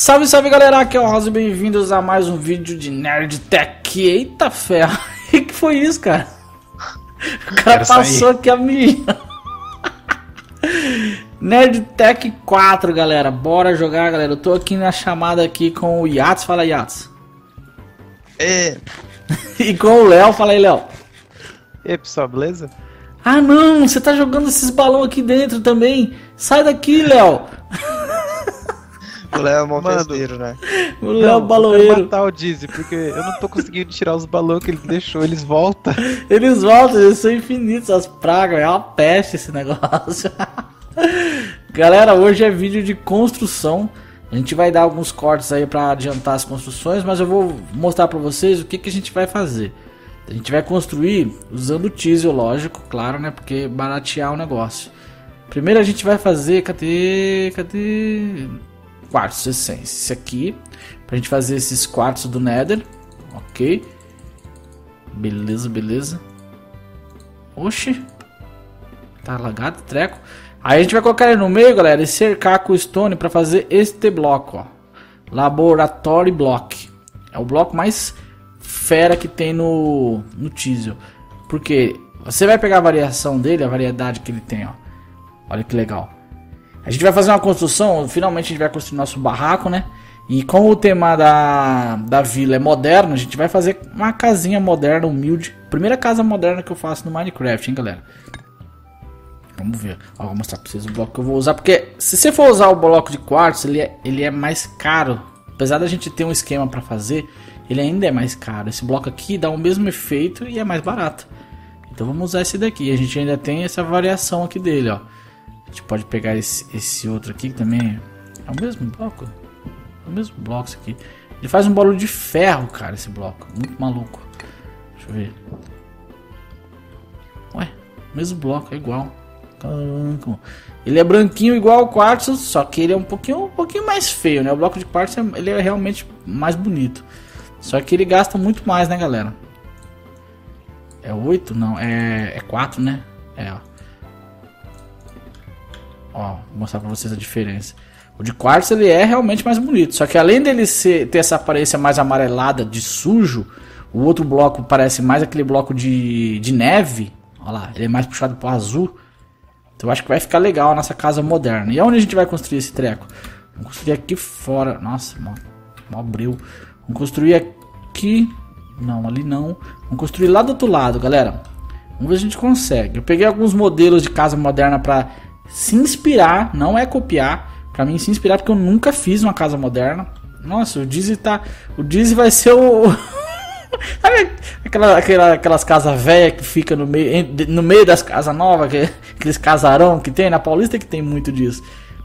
Salve, salve galera, aqui é o Rosa bem-vindos a mais um vídeo de Nerd Tech. Eita ferro, o que foi isso, cara? O cara Quero passou aqui a minha. Nerd Tech 4, galera, bora jogar, galera. Eu tô aqui na chamada aqui com o Yats, fala Yats. É. E com o Léo, fala aí, Léo. E aí, pessoal, beleza? Ah não, você tá jogando esses balões aqui dentro também. Sai daqui, Léo. O Léo é mó festeiro, né? O Léo Eu baloeiro. quero matar o Dizzy, porque eu não tô conseguindo tirar os balões que ele deixou, eles voltam. Eles voltam, eles são infinitos, as pragas, é uma peste esse negócio. Galera, hoje é vídeo de construção. A gente vai dar alguns cortes aí para adiantar as construções, mas eu vou mostrar para vocês o que, que a gente vai fazer. A gente vai construir usando o teaser, lógico, claro, né? Porque baratear o negócio. Primeiro a gente vai fazer, cadê, cadê? Quartos essência. Esse aqui, pra gente fazer esses quartos do Nether, ok? Beleza, beleza. Oxi. Tá lagado, treco. Aí a gente vai colocar ele no meio, galera, e cercar com o stone para fazer este bloco, ó. Laboratory Block. É o bloco mais fera que tem no, no teaser. Porque você vai pegar a variação dele, a variedade que ele tem, ó. Olha que legal. A gente vai fazer uma construção, finalmente a gente vai construir nosso barraco, né? E como o tema da, da vila é moderno, a gente vai fazer uma casinha moderna, humilde. Primeira casa moderna que eu faço no Minecraft, hein, galera? Vamos ver. Ó, vou mostrar pra vocês o bloco que eu vou usar. Porque se você for usar o bloco de quartzo, ele é, ele é mais caro. Apesar da gente ter um esquema pra fazer, ele ainda é mais caro. Esse bloco aqui dá o mesmo efeito e é mais barato. Então vamos usar esse daqui. A gente ainda tem essa variação aqui dele, ó. A gente pode pegar esse, esse outro aqui que também é o mesmo bloco. É o mesmo bloco isso aqui. Ele faz um barulho de ferro, cara, esse bloco. Muito maluco. Deixa eu ver. Ué, mesmo bloco, é igual. Caraca. Ele é branquinho igual ao quartzo, só que ele é um pouquinho, um pouquinho mais feio, né? O bloco de quartzo é- ele é realmente mais bonito. Só que ele gasta muito mais, né, galera? É 8? Não, é, é 4, né? É, ó. Ó, vou mostrar pra vocês a diferença. O de quartzo ele é realmente mais bonito. Só que além dele ser, ter essa aparência mais amarelada de sujo, o outro bloco parece mais aquele bloco de, de neve. Olha lá, ele é mais puxado pro azul. Então eu acho que vai ficar legal a nossa casa moderna. E aonde a gente vai construir esse treco? Vamos construir aqui fora. Nossa, mó, mó breu. Vamos construir aqui. Não, ali não. Vamos construir lá do outro lado, galera. Vamos ver se a gente consegue. Eu peguei alguns modelos de casa moderna para se inspirar, não é copiar. Pra mim se inspirar, porque eu nunca fiz uma casa moderna. Nossa, o Dizzy tá. O Dizzy vai ser o. Aquela, aquela, aquelas casas velhas que fica no meio, no meio das casas novas, que- aqueles casarão que tem na Paulista que tem muito disso.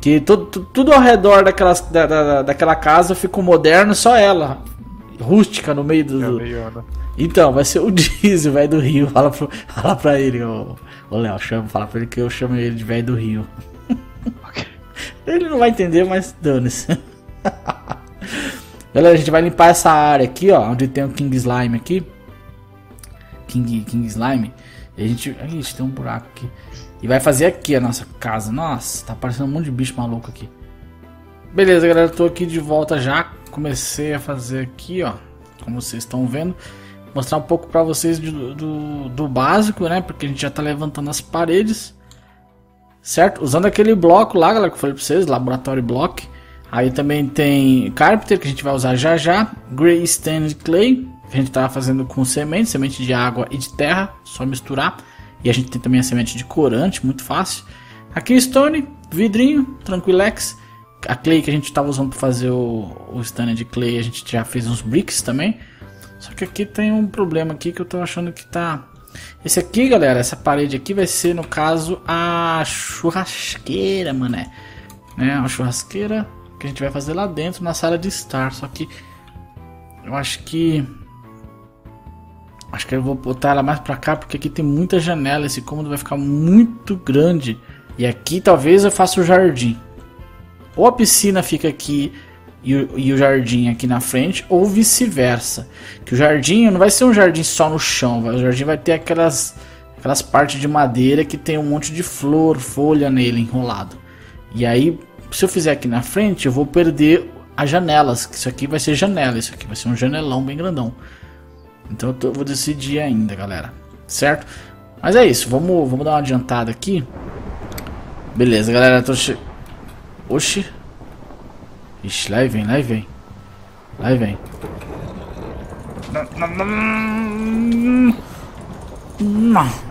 Que tudo, tu- tudo ao redor daquelas, da, da- daquela casa ficou moderno, só ela. Rústica no meio do. É do- então, vai ser o Dizzy, velho do Rio. Fala, pro, fala pra ele, ô, ô Léo, chama, fala pra ele que eu chamo ele de velho do Rio. Ele não vai entender, mas dane-se. Galera, a gente vai limpar essa área aqui, ó, onde tem o King Slime aqui. King, King Slime. E a gente. Ixi, tem um buraco aqui. E vai fazer aqui a nossa casa. Nossa, tá aparecendo um monte de bicho maluco aqui. Beleza, galera, tô aqui de volta já. Comecei a fazer aqui, ó. Como vocês estão vendo. Mostrar um pouco pra vocês do, do, do básico, né? Porque a gente já tá levantando as paredes. Certo? Usando aquele bloco lá, galera, que eu falei pra vocês, Laboratório Block. Aí também tem Carpenter, que a gente vai usar já já. Grey Stained Clay, que a gente tá fazendo com semente, semente de água e de terra, só misturar. E a gente tem também a semente de corante, muito fácil. Aqui Stone, vidrinho, tranquilex. A clay que a gente tava usando para fazer o, o stand de clay, a gente já fez uns bricks também. Só que aqui tem um problema aqui que eu tô achando que tá esse aqui, galera, essa parede aqui vai ser, no caso, a churrasqueira, mané. Né? Uma churrasqueira que a gente vai fazer lá dentro, na sala de estar. Só que eu acho que... Acho que eu vou botar ela mais pra cá, porque aqui tem muita janela. Esse cômodo vai ficar muito grande. E aqui talvez eu faça o jardim. Ou a piscina fica aqui e o, e o jardim aqui na frente, ou vice-versa. Que o jardim não vai ser um jardim só no chão, vai- o jardim vai ter aquelas, aquelas partes de madeira que tem um monte de flor, folha nele enrolado. E aí, se eu fizer aqui na frente, eu vou perder as janelas. Isso aqui vai ser janela, isso aqui vai ser um janelão bem grandão. Então eu tô, vou decidir ainda, galera. Certo? Mas é isso, vamos, vamos dar uma adiantada aqui. Beleza, galera, tô che... Oxi. Ixi, lá vem, lá vem. Lá vem.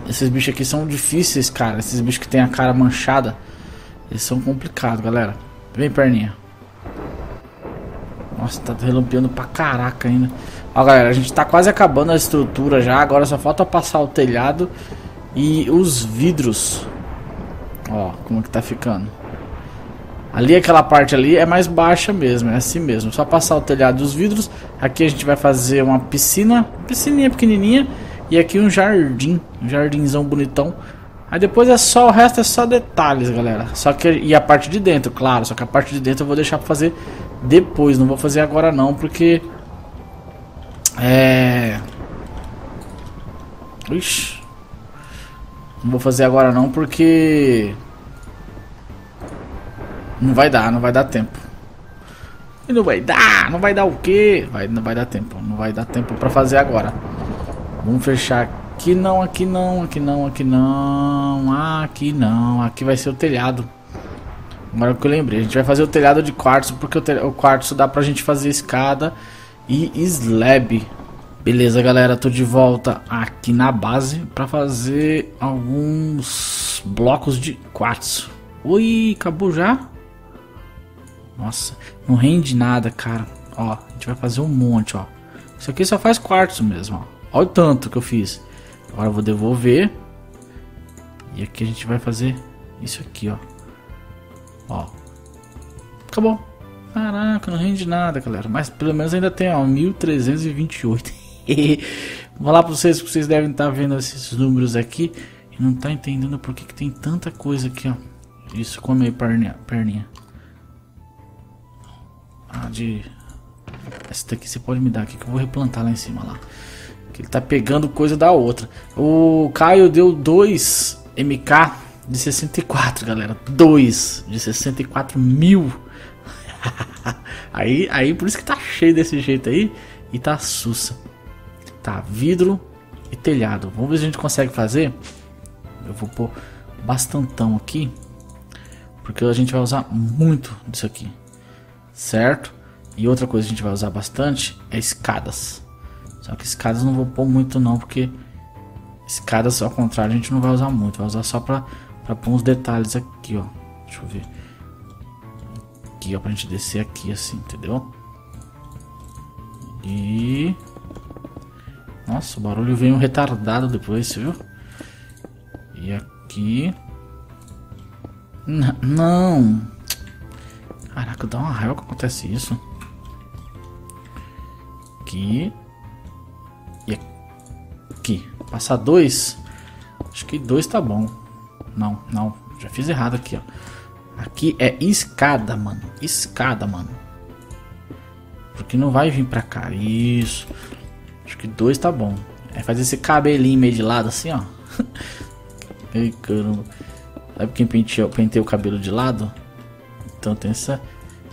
Esses bichos aqui são difíceis, cara. Esses bichos que tem a cara manchada. Eles são complicados, galera. Vem, perninha. Nossa, tá relampeando pra caraca ainda. Ó, galera, a gente tá quase acabando a estrutura já. Agora só falta passar o telhado e os vidros. Ó, como que tá ficando. Ali, aquela parte ali é mais baixa mesmo, é assim mesmo. Só passar o telhado dos vidros. Aqui a gente vai fazer uma piscina, piscininha pequenininha. E aqui um jardim, um jardinzão bonitão. Aí depois é só, o resto é só detalhes, galera. Só que, e a parte de dentro, claro. Só que a parte de dentro eu vou deixar pra fazer depois. Não vou fazer agora não, porque... É... Ixi. Não vou fazer agora não, porque... Não vai dar, não vai dar tempo. E não vai dar, não vai dar o quê? Vai, não vai dar tempo, não vai dar tempo pra fazer agora. Vamos fechar aqui não, aqui não, aqui não, aqui não, aqui não. Aqui vai ser o telhado. Agora que eu lembrei, a gente vai fazer o telhado de quartzo, porque o, o quartzo dá pra gente fazer escada e slab. Beleza, galera, tô de volta aqui na base pra fazer alguns blocos de quartzo. Ui, acabou já? Nossa, não rende nada, cara. Ó, a gente vai fazer um monte, ó. Isso aqui só faz quartzo mesmo, ó. Olha o tanto que eu fiz. Agora eu vou devolver. E aqui a gente vai fazer isso aqui, ó. Ó. Acabou. Caraca, não rende nada, galera. Mas pelo menos ainda tem, ó, 1328. Vou lá pra vocês, que vocês devem estar tá vendo esses números aqui. E não tá entendendo por que, que tem tanta coisa aqui, ó. Isso, come aí, perninha. perninha. Ah, de... Essa daqui você pode me dar aqui que eu vou replantar lá em cima lá. Que ele tá pegando coisa da outra. O Caio deu 2 MK de 64, galera. 2 de 64 mil. aí, aí, por isso que tá cheio desse jeito aí. E tá sussa. Tá, vidro e telhado. Vamos ver se a gente consegue fazer. Eu vou pôr bastantão aqui. Porque a gente vai usar muito disso aqui certo? E outra coisa que a gente vai usar bastante é escadas. Só que escadas não vou pôr muito não, porque escadas ao contrário a gente não vai usar muito, vai usar só pra, pra pôr uns detalhes aqui, ó. Deixa eu ver. Aqui, ó, pra gente descer aqui assim, entendeu? E... Nossa, o barulho veio retardado depois, viu? E aqui... N não! Caraca, dá uma raiva que acontece isso. Aqui. E aqui. Passar dois. Acho que dois tá bom. Não, não. Já fiz errado aqui, ó. Aqui é escada, mano. Escada, mano. Porque não vai vir pra cá. Isso. Acho que dois tá bom. É fazer esse cabelinho meio de lado assim, ó. Ai, caramba. Sabe quem penteou, pentei o cabelo de lado? Então tem essa,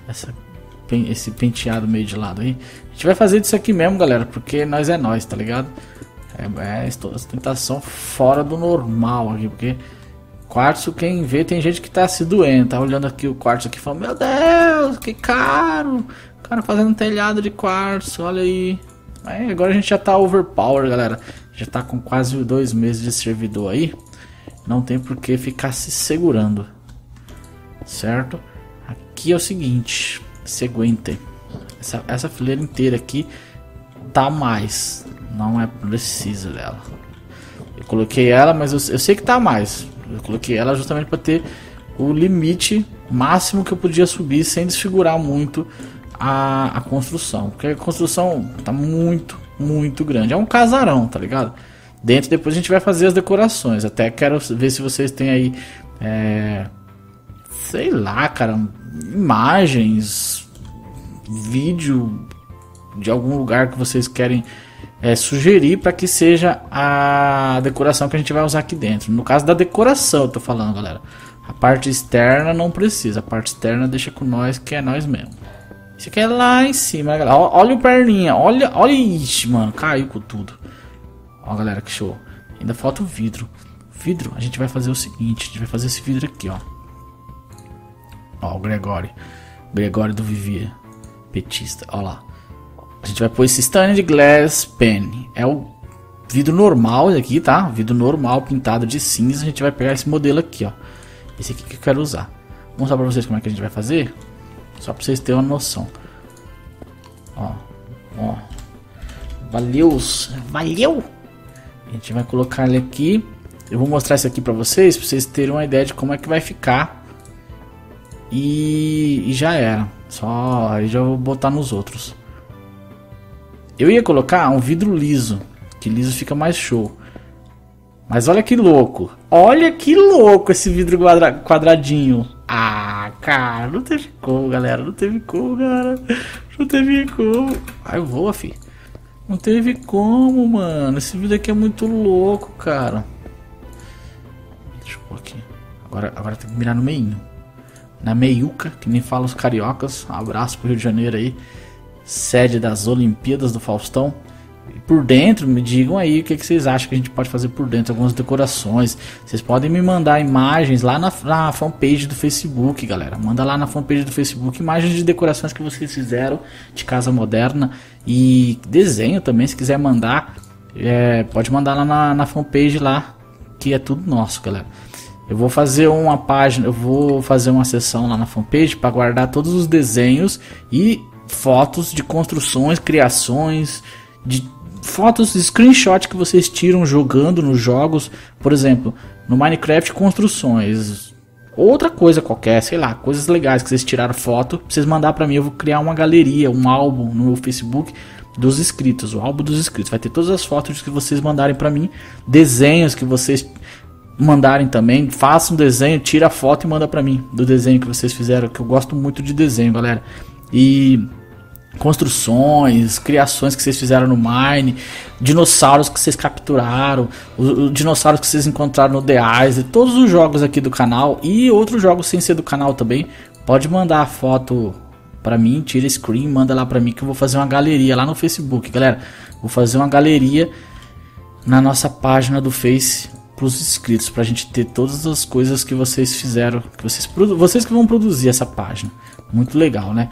essa, esse penteado meio de lado aí. A gente vai fazer disso aqui mesmo, galera, porque nós é nós, tá ligado? É, é ostentação fora do normal aqui, porque quartzo, quem vê, tem gente que tá se doendo, tá olhando aqui o quartzo aqui falando, meu Deus, que caro! O cara fazendo telhado de quartzo, olha aí. Aí agora a gente já tá overpower, galera. Já tá com quase dois meses de servidor aí. Não tem por que ficar se segurando. Certo? Aqui é o seguinte, se aguentem. Essa, essa fileira inteira aqui tá mais, não é precisa dela. Eu coloquei ela, mas eu, eu sei que tá mais. Eu coloquei ela justamente para ter o limite máximo que eu podia subir sem desfigurar muito a, a construção. Porque a construção tá muito, muito grande. É um casarão, tá ligado? Dentro depois a gente vai fazer as decorações. Até quero ver se vocês têm aí. É, sei lá, cara, imagens, vídeo de algum lugar que vocês querem é, sugerir para que seja a decoração que a gente vai usar aqui dentro. No caso da decoração, eu tô falando, galera. A parte externa não precisa, a parte externa deixa com nós, que é nós mesmo. Esse aqui é lá em cima, galera. Olha o perninha. Olha, olha. Ixi, mano. Caiu com tudo. Ó, galera, que show. Ainda falta o vidro. Vidro, a gente vai fazer o seguinte. A gente vai fazer esse vidro aqui, ó. Ó, o Gregório. Gregório do Vivier. Petista, ó lá. A gente vai pôr esse Stained Glass Pen. É o vidro normal aqui, tá? Vidro normal pintado de cinza. A gente vai pegar esse modelo aqui, ó. Esse aqui que eu quero usar. Vou mostrar pra vocês como é que a gente vai fazer. Só pra vocês terem uma noção. Ó. Ó. Valeu. Valeu. A gente vai colocar ele aqui. Eu vou mostrar isso aqui pra vocês. Pra vocês terem uma ideia de como é que vai ficar. E, e já era. Só aí já vou botar nos outros. Eu ia colocar um vidro liso, que liso fica mais show. Mas olha que louco. Olha que louco esse vidro quadra quadradinho. Ah, cara, não teve como, galera. Não teve como, cara. Não teve como. Ai, voa, fi. Não teve como, mano. Esse vidro aqui é muito louco, cara. Deixa eu pôr aqui. Agora, agora tem que mirar no meio. Na meiuca, que nem fala os cariocas. Um abraço pro Rio de Janeiro aí sede das Olimpíadas do Faustão. por dentro, me digam aí o que, que, vocês acham que a gente pode fazer por dentro, algumas decorações. Vocês podem me mandar imagens lá na, na fanpage do Facebook, galera. Manda lá na fanpage do Facebook imagens de decorações que vocês fizeram de casa moderna e desenho também, se quiser mandar. É, pode mandar lá na, na fanpage lá, que é tudo nosso, galera. Eu vou fazer uma página, eu vou fazer uma sessão lá na fanpage para guardar todos os desenhos e fotos de construções, criações, de fotos, screenshot que vocês tiram jogando nos jogos, por exemplo, no Minecraft construções, outra coisa qualquer, sei lá, coisas legais que vocês tiraram foto, vocês mandar para mim, eu vou criar uma galeria, um álbum no meu Facebook dos inscritos, o álbum dos inscritos, vai ter todas as fotos que vocês mandarem para mim, desenhos que vocês mandarem também, faça um desenho, tira a foto e manda para mim do desenho que vocês fizeram, que eu gosto muito de desenho, galera. E construções, criações que vocês fizeram no Mine, dinossauros que vocês capturaram, os, dinossauros que vocês encontraram no The Eyes, todos os jogos aqui do canal e outros jogos sem ser do canal também. Pode mandar a foto para mim, tira screen, manda lá para mim que eu vou fazer uma galeria lá no Facebook, galera. Vou fazer uma galeria na nossa página do Face para os inscritos, para a gente ter todas as coisas que vocês fizeram, que vocês vocês que vão produzir essa página. Muito legal, né?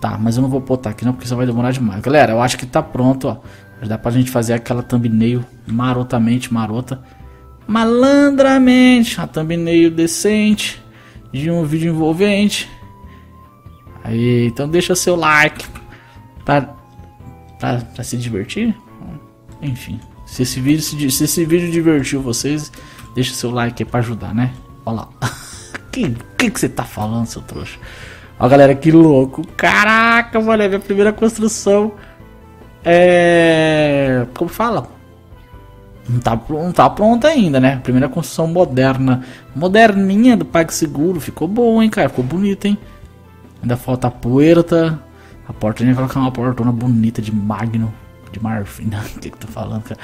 Tá, mas eu não vou botar aqui não, porque isso vai demorar demais. Galera, eu acho que tá pronto, ó. Já dá pra gente fazer aquela thumbnail marotamente marota. Malandramente, uma thumbnail decente de um vídeo envolvente. Aí, então deixa seu like pra, pra, pra se divertir. Enfim, se esse vídeo se, se esse vídeo divertiu vocês, deixa seu like aí pra ajudar, né? Olha lá. que, que que você tá falando, seu trouxa? Ó, galera, que louco. Caraca, mano, é minha primeira construção. É. Como fala? Não tá, não tá pronta ainda, né? Primeira construção moderna. Moderninha do PagSeguro. Ficou bom, hein, cara? Ficou bonito, hein? Ainda falta a puerta. A porta, a gente vai colocar uma portona bonita de magno. De marfim. O que que tá falando, cara?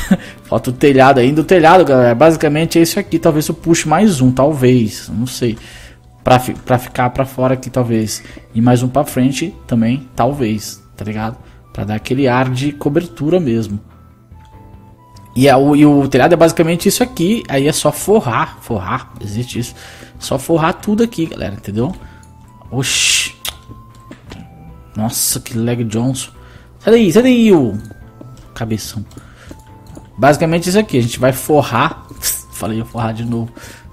falta o telhado ainda. O telhado, galera, basicamente é isso aqui. Talvez eu puxe mais um, talvez. Não sei pra, pra ficar pra fora aqui, talvez. E mais um pra frente também, talvez, tá ligado? Pra dar aquele ar de cobertura mesmo. E, é, o, e o telhado é basicamente isso aqui. Aí é só forrar. Forrar, existe isso. Só forrar tudo aqui, galera, entendeu? Oxi. Nossa, que leg Johnson. Sai daí, sai daí, o cabeção. Basicamente isso aqui. A gente vai forrar. Falei forrar de novo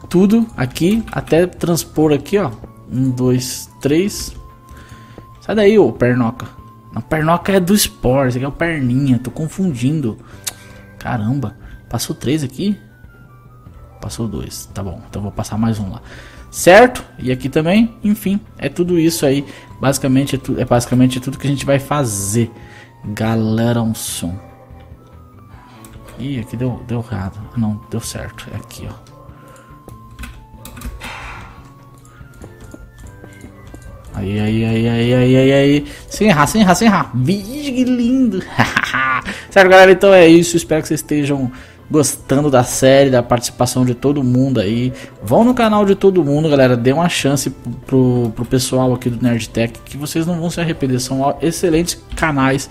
tudo aqui, até transpor aqui, ó. Um, dois, três. Sai daí, ô pernoca. A pernoca é do Sport, esse aqui é o perninha, tô confundindo. Caramba, passou três aqui? Passou dois, tá bom, então vou passar mais um lá. Certo? E aqui também, enfim, é tudo isso aí. Basicamente é, tu, é basicamente tudo que a gente vai fazer. Galera, som. Ih, aqui deu, deu errado. Não, deu certo. É aqui, ó. Aí, aí, aí, aí, aí, aí, aí. Sem errar, sem errar, sem errar. Vixe, que lindo. certo, galera? Então é isso. Espero que vocês estejam gostando da série, da participação de todo mundo aí. Vão no canal de todo mundo, galera. Dê uma chance pro, pro pessoal aqui do Nerdtech, que vocês não vão se arrepender. São excelentes canais.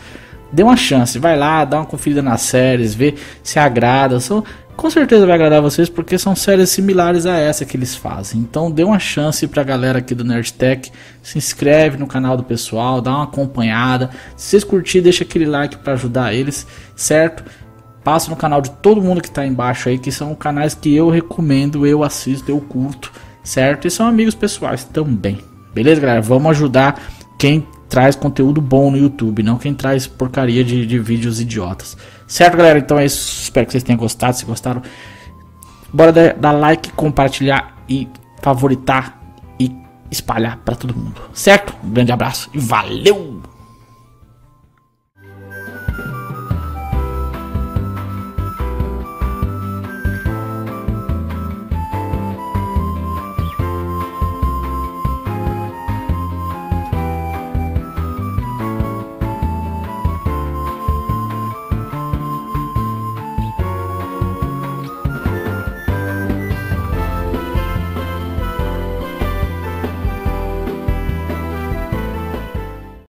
Dê uma chance, vai lá, dá uma conferida nas séries, vê se agrada. São, com certeza vai agradar vocês porque são séries similares a essa que eles fazem. Então dê uma chance pra galera aqui do Nerdtech, se inscreve no canal do pessoal, dá uma acompanhada. Se vocês curtirem, deixa aquele like para ajudar eles, certo? Passa no canal de todo mundo que tá embaixo aí, que são canais que eu recomendo, eu assisto, eu curto, certo? E são amigos pessoais também. Beleza, galera? Vamos ajudar quem traz conteúdo bom no YouTube, não quem traz porcaria de, de vídeos idiotas. Certo, galera? Então é isso. Espero que vocês tenham gostado. Se gostaram, bora dar, dar like, compartilhar e favoritar e espalhar para todo mundo. Certo? Um grande abraço e valeu!